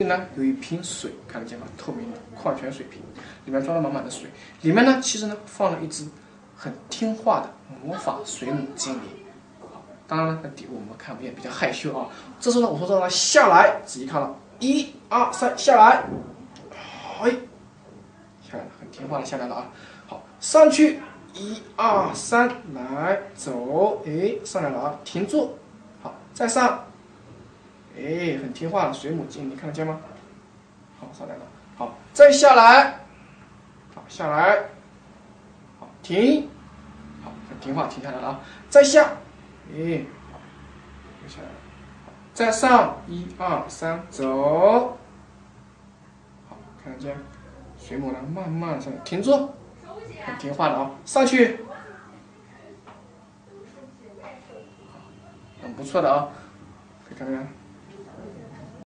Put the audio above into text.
这里呢有一瓶水，看得见吗？透明的矿泉水瓶，里面装了满满的水。里面呢，其实呢放了一只很听话的魔法水母精灵。好，当然了，那底部我们看不见，比较害羞啊。这时候呢，我说让它下来，仔细看了，一、二、三，下来，哎，下来了，很听话的下来了啊。好，上去，一、二、三，来，走，哎，上来了啊，停住，好，再上。很听话的水母精，你看得见吗？好，上来了。好，再下来。好，下来。好，停。好，很听话，停下来了啊。再下。哎，好，又下来了。再上，一二三，走。好，看得见？水母呢，慢慢上来，停住。很听话的啊，上去。很不错的啊，可以看看。